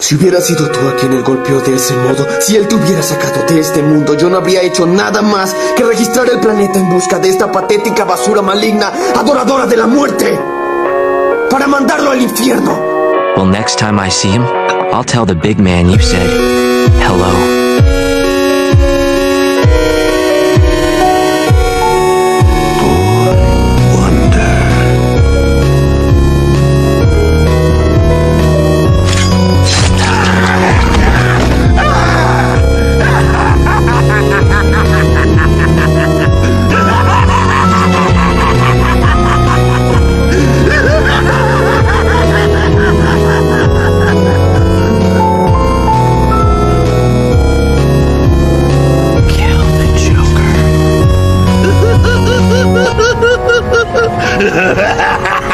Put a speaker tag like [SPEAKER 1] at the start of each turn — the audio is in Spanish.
[SPEAKER 1] Si hubiera sido tú a quien él golpeó de ese modo, si él te hubiera sacado de este mundo, yo no habría hecho nada más que registrar el planeta en busca de esta patética basura maligna, adoradora de la muerte, para mandarlo al infierno.
[SPEAKER 2] Well, next time I see him, I'll tell the big man you said hello. Ha ha ha!